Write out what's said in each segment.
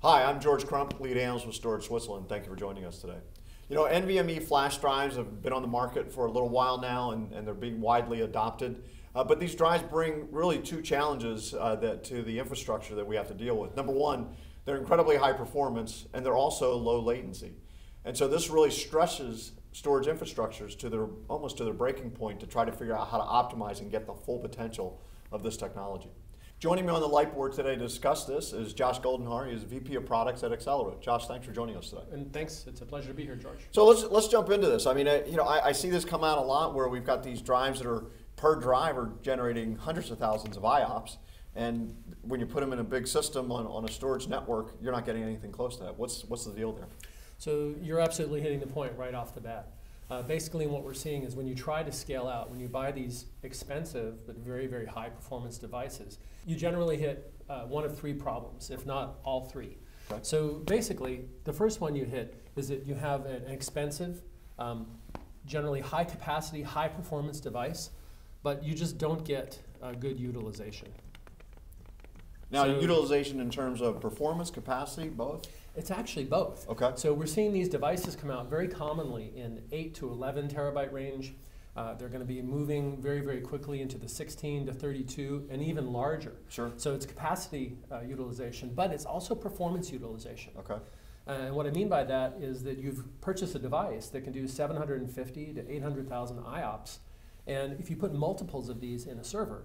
Hi, I'm George Crump, lead analyst with Storage Switzerland. Thank you for joining us today. You know, NVMe flash drives have been on the market for a little while now and, and they're being widely adopted. Uh, but these drives bring really two challenges uh, that, to the infrastructure that we have to deal with. Number one, they're incredibly high performance and they're also low latency. And so this really stresses storage infrastructures to their almost to their breaking point to try to figure out how to optimize and get the full potential of this technology. Joining me on the light board today to discuss this is Josh Goldenhar. He is VP of Products at Excelero. Josh, thanks for joining us today. And thanks. It's a pleasure to be here, George. So let's let's jump into this. I mean, I, you know, I, I, see this come out a lot where we've got these drives that are per drive are generating hundreds of thousands of IOPS, and when you put them in a big system on, on a storage network, you're not getting anything close to that. What's what's the deal there? So you're absolutely hitting the point right off the bat. Uh, basically, what we're seeing is when you try to scale out, when you buy these expensive but very, very high performance devices, you generally hit uh, one of three problems, if not all three. Okay. So basically, the first one you hit is that you have an expensive, um, generally high capacity, high performance device, but you just don't get uh, good utilization. Now, so, utilization in terms of performance, capacity, both? It's actually both. Okay. So we're seeing these devices come out very commonly in 8 to 11 terabyte range. Uh, they're going to be moving very, very quickly into the 16 to 32 and even larger. Sure. So it's capacity uh, utilization, but it's also performance utilization. Okay. And what I mean by that is that you've purchased a device that can do 750 to 800,000 IOPS. And if you put multiples of these in a server,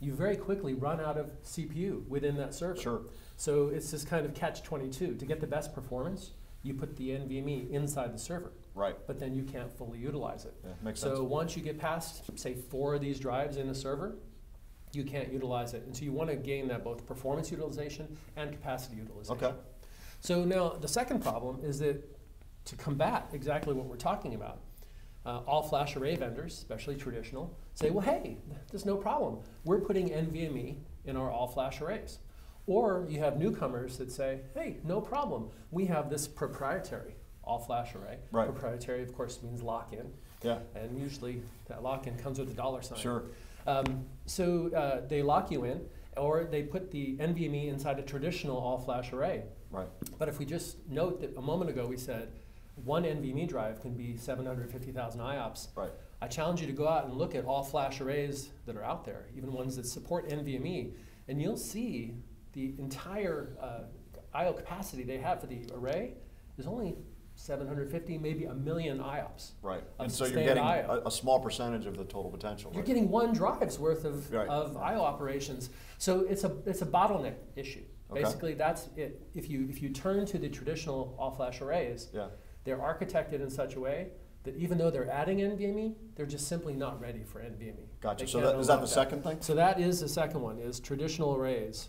you very quickly run out of CPU within that server. Sure. So it's this kind of catch-22. To get the best performance, you put the NVMe inside the server. Right. But then you can't fully utilize it. Yeah, makes so sense. once you get past, say, four of these drives in a server, you can't utilize it. And so you want to gain that both performance utilization and capacity utilization. Okay. So now the second problem is that to combat exactly what we're talking about, uh, all flash array vendors, especially traditional, say, well, hey, there's no problem. We're putting NVMe in our all flash arrays. Or you have newcomers that say, hey, no problem. We have this proprietary all flash array. Right. Proprietary, of course, means lock in. Yeah. And usually that lock in comes with a dollar sign. Sure. Um, so uh, they lock you in, or they put the NVMe inside a traditional all flash array. Right. But if we just note that a moment ago we said one NVMe drive can be 750,000 IOPS. Right. I challenge you to go out and look at all flash arrays that are out there, even ones that support NVMe, and you'll see the entire uh, I/O capacity they have for the array is only 750, maybe a million IOPS. Right. And so you're getting a, a, small percentage of the total potential. You're right? getting one drive's worth of, right. of I/O operations. So it's a it's a bottleneck issue. Okay. Basically, that's it. If you if you turn to the traditional all-flash arrays, yeah. they're architected in such a way that even though they're adding NVMe, they're just simply not ready for NVMe. Gotcha. so that, is that the that. second thing? So that is the second one. Is traditional arrays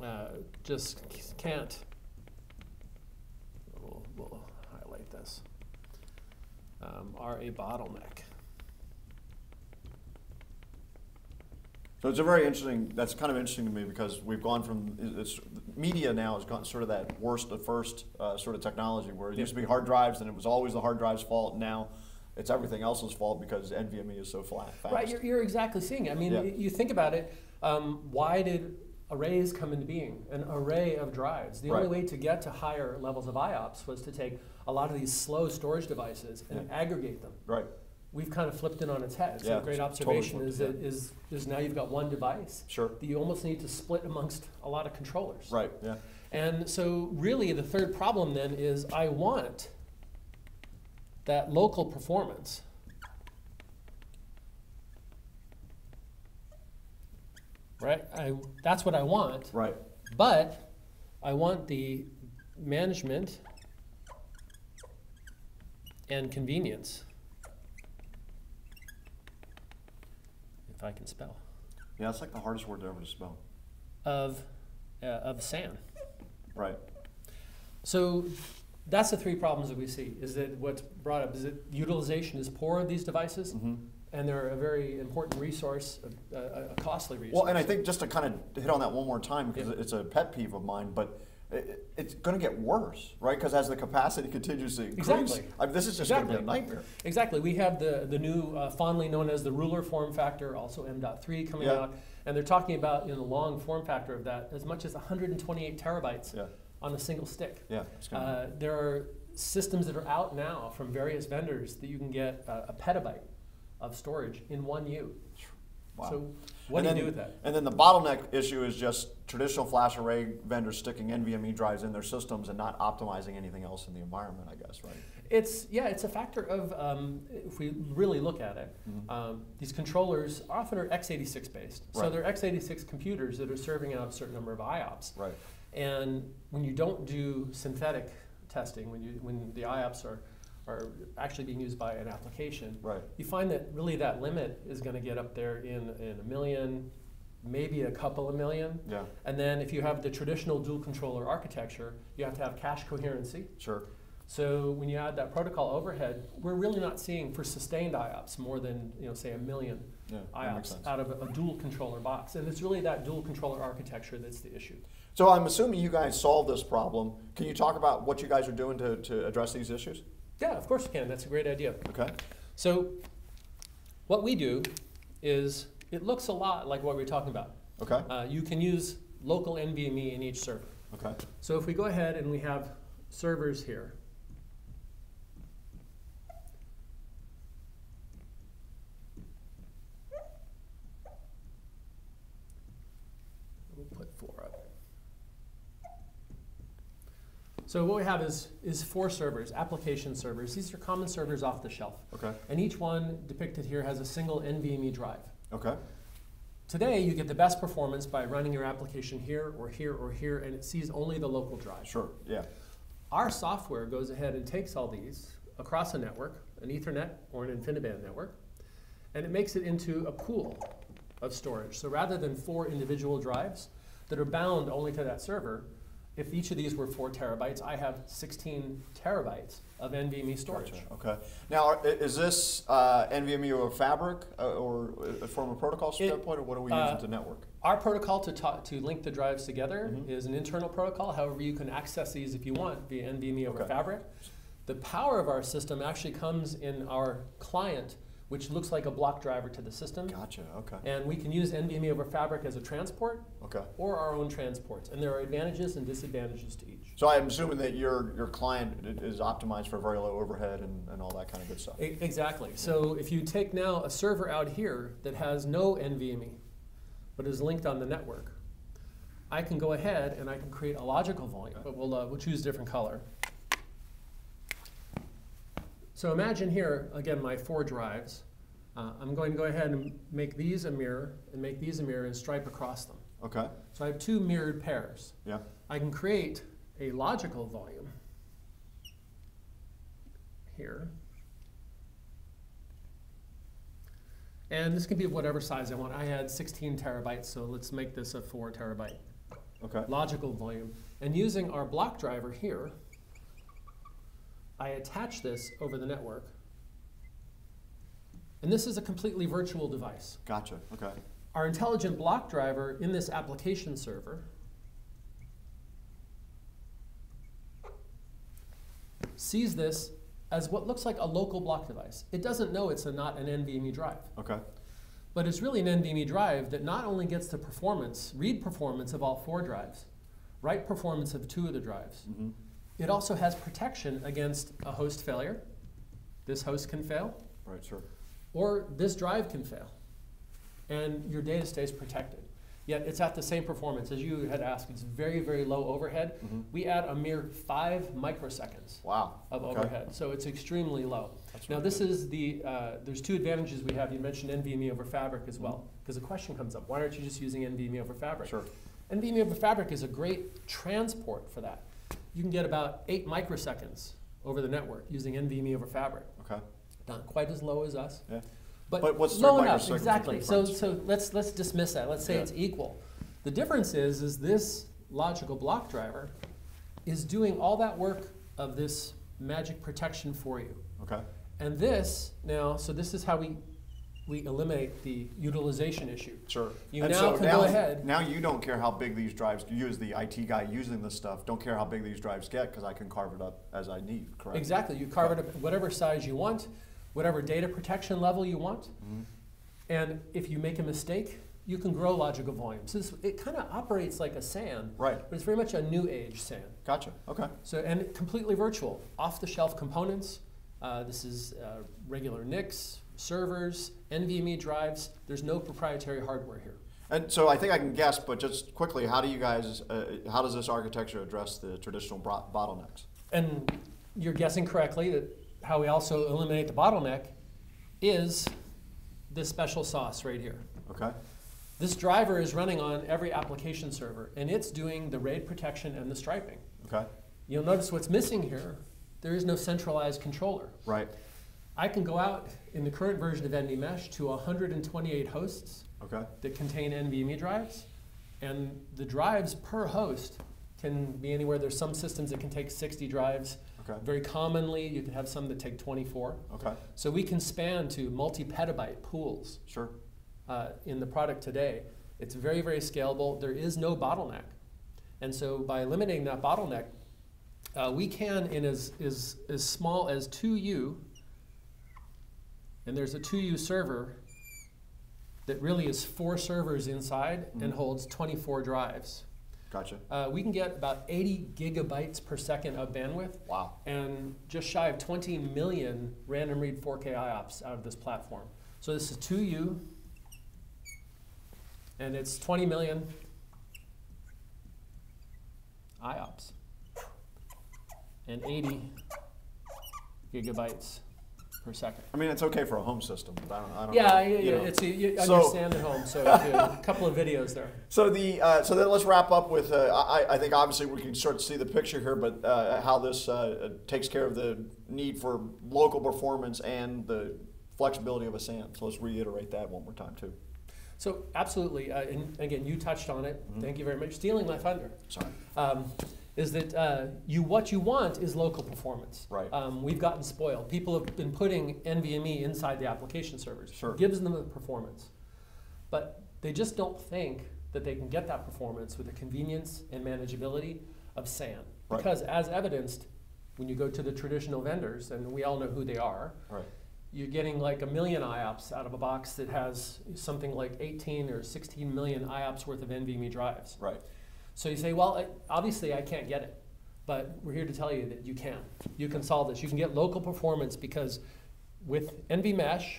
uh, just can't. We'll, we'll highlight this. Um, are a bottleneck. So it's a very interesting. That's kind of interesting to me because we've gone from it's, media now has gone sort of that worst to first uh, sort of technology where it used to be hard drives and it was always the hard drive's fault. Now it's everything else's fault because NVMe is so flat. Fast. Right, you're, you're exactly seeing it. I mean, yeah. you think about it. Um, why did arrays come into being, an array of drives. The right. only way to get to higher levels of IOPS was to take a lot of these slow storage devices and yeah. aggregate them. Right. We've kind of flipped it on its head. So yeah, a great observation totally is that is, is now you've got one device sure. that you almost need to split amongst a lot of controllers. Right, yeah. And so really the third problem then is I want that local performance right? I, that's what I want. Right. But I want the management and convenience. If I can spell. Yeah, that's like the hardest word ever to spell. Of, uh, of SAN. Right. So that's the three problems that we see. Is that what's brought up? Is that utilization is poor of these devices? Mm-hmm and they're a very important resource, a, a, costly resource. Well, and I think just to kind of hit on that one more time because it's a pet peeve of mine, but it, it's going to get worse, right? Because as the capacity continues to increase, Exactly. I mean, this is just Exactly. going to be a nightmare. Exactly. We have the, the new, uh, fondly known as the ruler form factor, also M.3 coming Yeah. out. And they're talking about in the long form factor of that as much as 128 terabytes Yeah, on a single stick. yeah, it's going to. Uh, there are systems that are out now from various vendors that you can get a, a petabyte of storage in one U. wow. So what And do you do with that? And then the bottleneck issue is just traditional flash array vendors sticking NVMe drives in their systems and not optimizing anything else in the environment, I guess, right? It's yeah, it's a factor of um, if we really look at it. Mhm. Um, these controllers often are x86 based, so they're x86 computers that are serving out a certain number of IOPS. Right. And when you don't do synthetic testing, when you when the IOPS are are actually being used by an application, Right. you find that really that limit is going to get up there in, in a million, maybe a couple of million. Yeah. And then if you have the traditional dual controller architecture, you have to have cache coherency. Sure. So when you add that protocol overhead, we're really not seeing for sustained IOPS more than you know say a million Yeah. IOPS out of a, a dual controller box, and it's really that dual controller architecture that's the issue. So I'm assuming you guys solved this problem. Can you talk about what you guys are doing to, to address these issues? Yeah, of course you can. That's a great idea. Okay. So what we do is it looks a lot like what we are talking about. Okay. Uh, you can use local NVMe in each server. Okay. So if we go ahead and we have servers here, we'll put four up. So what we have is, is four servers, application servers. These are common servers off the shelf. Okay. And each one depicted here has a single NVMe drive. Okay. Today, you get the best performance by running your application here or here or here, and it sees only the local drive. Sure. Yeah. Our software goes ahead and takes all these across a network, an Ethernet or an InfiniBand network, and it makes it into a pool of storage. So rather than four individual drives that are bound only to that server, if each of these were four terabytes, I have 16 terabytes of NVMe storage. Gotcha. Okay. Now, are- is this uh, NVMe over Fabric uh, or uh, from a protocol standpoint, or what are we uh, using to network? Our protocol to, talk, to link the drives together Mhm. is an internal protocol. However, you can access these if you want via NVMe over Okay. Fabric. The power of our system actually comes in our client, which looks like a block driver to the system. Gotcha. Okay. And we can use NVMe over Fabric as a transport Okay. or our own transports. And there are advantages and disadvantages to each. So I'm assuming that your your client is optimized for very low overhead and, and all that kind of good stuff. E- Exactly. So if you take now a server out here that has no NVMe, but is linked on the network, I can go ahead and I can create a logical volume, but we'll, uh, we'll choose a different color. So imagine here, again, my four drives. Uh, I'm going to go ahead and make these a mirror and make these a mirror and stripe across them. Okay. So I have two mirrored pairs. Yeah. I can create a logical volume here. And this can be of whatever size I want. I had 16 terabytes, so let's make this a 4 terabyte Okay. logical volume. And using our block driver here, I attach this over the network. And this is a completely virtual device. Gotcha. Okay. Our intelligent block driver in this application server sees this as what looks like a local block device. It doesn't know it's a, not an NVMe drive, Okay. but it's really an NVMe drive that not only gets the performance, read performance of all four drives, write performance of two of the drives, Mm-hmm. It also has protection against a host failure. This host can fail, Right. Sure. or this drive can fail, and your data stays protected. Yet it's at the same performance as you had asked. It's very, very low overhead. Mhm. We add a mere five microseconds Wow. of Okay. overhead, so it's extremely low. That's Now, this is the, uh, there's two advantages we have. You mentioned NVMe over Fabric as well, because the question comes up, why aren't you just using NVMe over Fabric? Sure. NVMe over Fabric is a great transport for that. You can get about eight microseconds over the network using NVMe over Fabric. Okay. Not quite as low as us, Yeah. but, But what's the low enough. Exactly. So, so let's let's dismiss that. Let's say Yeah. it's equal. The difference is, is this logical block driver is doing all that work of this magic protection for you. Okay. And this now, so this is how we we eliminate the utilization issue. Sure. You And now so can now, go ahead. Now you don't care how big these drives. You as the IT guy using this stuff don't care how big these drives get because I can carve it up as I need. Correct. Exactly. You carve it up whatever size you want, whatever data protection level you want. Mhm. And if you make a mistake, you can grow logical volumes. This, it kind of operates like a SAN, Right. but it's very much a new age SAN. Gotcha. Okay. So and completely virtual, off-the-shelf components. Uh, this is uh, regular NICs, servers, NVMe drives. There's no proprietary hardware here. And so I think I can guess, but just quickly, how do you guys? Uh, how does this architecture address the traditional bro- bottlenecks? And you're guessing correctly that how we also eliminate the bottleneck is this special sauce right here. Okay. This driver is running on every application server, and it's doing the RAID protection and the striping. Okay. You'll notice what's missing here. There is no centralized controller. Right. I can go out in the current version of NVMesh to 128 hosts Okay. that contain NVMe drives, and the drives per host can be anywhere. There's some systems that can take 60 drives. Okay. Very commonly, you can have some that take 24. Okay. So we can span to multi-petabyte pools Sure. uh, in the product today. It's very, very scalable. There is no bottleneck. And so by eliminating that bottleneck, uh, we can, in as, as, as small as 2U, and there's a 2U server that really is four servers inside and Mhm. holds 24 drives. Gotcha. Uh, we can get about 80 gigabytes per second of bandwidth Wow. and just shy of 20 million random read 4K IOPS out of this platform. So this is 2U, and it's 20 million IOPS, and 80 gigabytes per second. I mean, it's okay for a home system, but I don't. I don't Yeah, know, yeah, yeah, know. it's a, you So- understand at home. So a couple of videos there. So the uh, so then let's wrap up with uh, I, I think obviously we can start to see the picture here, but uh, how this uh, takes care of the need for local performance and the flexibility of a SAN. So let's reiterate that one more time too. So absolutely, uh, and again, you touched on it. Mhm. Thank you very much. Stealing my thunder. Sorry. um, is that uh, you what you want is local performance. Right. Um, we've gotten spoiled. People have been putting NVMe inside the application servers. Sure. Gives them the performance, but they just don't think that they can get that performance with the convenience and manageability of SAN. Right. Because as evidenced, when you go to the traditional vendors, and we all know who they are, Right. you're getting like a million IOPS out of a box that has something like 18 or 16 million IOPS worth of NVMe drives. Right. So you say, well, obviously I can't get it, but we're here to tell you that you can. You can solve this. You can get local performance because with NVMesh,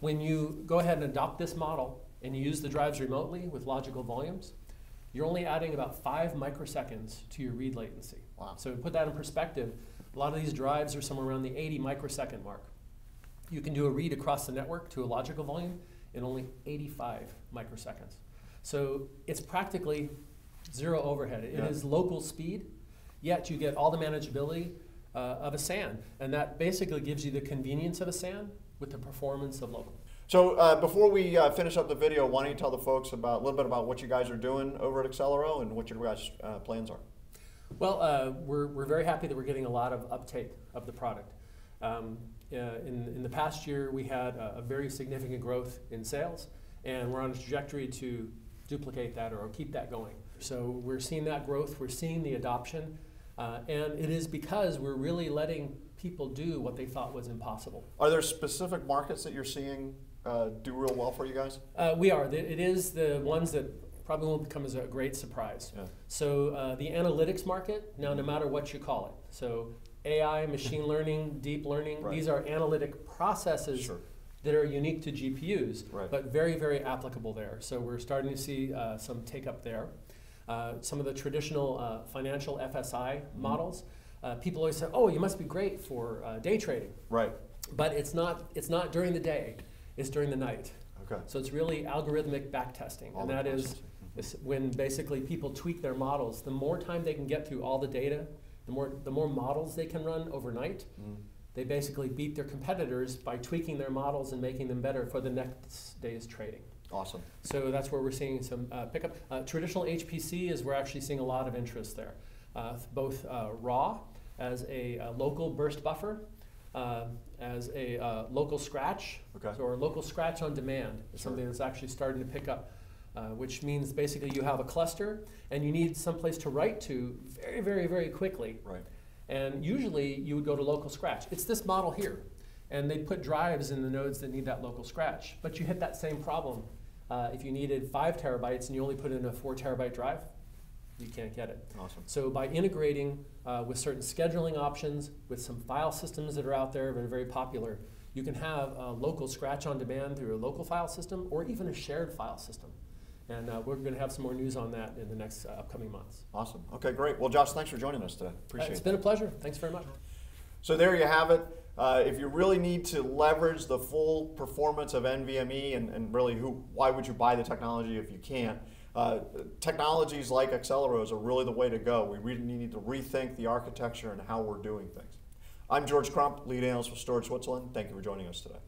when you go ahead and adopt this model and you use the drives remotely with logical volumes, you're only adding about five microseconds to your read latency. Wow. So to put that in perspective, a lot of these drives are somewhere around the 80 microsecond mark. You can do a read across the network to a logical volume in only 85 microseconds. So it's practically zero overhead. It is Yeah. local speed, yet you get all the manageability uh, of a SAN. And that basically gives you the convenience of a SAN with the performance of local. So uh, before we uh, finish up the video, why don't you tell the folks about a little bit about what you guys are doing over at Excelero and what your guys' uh, plans are? Well, uh, we're, we're very happy that we're getting a lot of uptake of the product. Um, uh, in, in the past year, we had a, a very significant growth in sales, and we're on a trajectory to duplicate that or keep that going. So we're seeing that growth, we're seeing the adoption, uh, and it is because we're really letting people do what they thought was impossible. Are there specific markets that you're seeing uh, do real well for you guys? Uh, we are. It is the ones that probably won't become as a great surprise. Yeah. So uh, the analytics market, now no matter what you call it, so AI, machine learning, deep learning, Right. these are analytic processes Sure. that are unique to GPUs, Right. but very, very applicable there. So we're starting to see uh, some take up there. Uh, some of the traditional uh, financial FSI Mm-hmm. models, uh, people always say, oh, you must be great for uh, day trading. Right. But it's not, it's not during the day, it's during the night. Okay. So it's really algorithmic backtesting, and that is, processes. is when basically people tweak their models. The more time they can get through all the data, the more the more models they can run overnight. Mm. They basically beat their competitors by tweaking their models and making them better for the next day's trading. Awesome. So that's where we're seeing some uh, pickup. Uh, traditional HPC is we're actually seeing a lot of interest there, uh, both uh, raw as a, uh local burst buffer, uh, as a uh, local scratch Okay. or local scratch on demand is Sure. something that's actually starting to pick up, uh, which means basically you have a cluster and you need someplace to write to very, very, very quickly. Right. And usually you would go to local scratch. It's this model here. And they put drives in the nodes that need that local scratch. But you hit that same problem. Uh, if you needed five terabytes and you only put in a four terabyte drive, you can't get it. Awesome. So by integrating uh, with certain scheduling options, with some file systems that are out there that are very popular, you can have a local scratch on demand through a local file system or even a shared file system. And uh, we're going to have some more news on that in the next uh, upcoming months. Awesome. Okay, great. Well, Josh, thanks for joining us today. Uh, Appreciate it's It's been a pleasure. Thanks very much. So there you have it. Uh, if you really need to leverage the full performance of NVMe and, and really who, why would you buy the technology if you can't? Uh, technologies like Excelero's are really the way to go. We really need to rethink the architecture and how we're doing things. I'm George Crump, lead analyst for Storage Switzerland. Thank you for joining us today.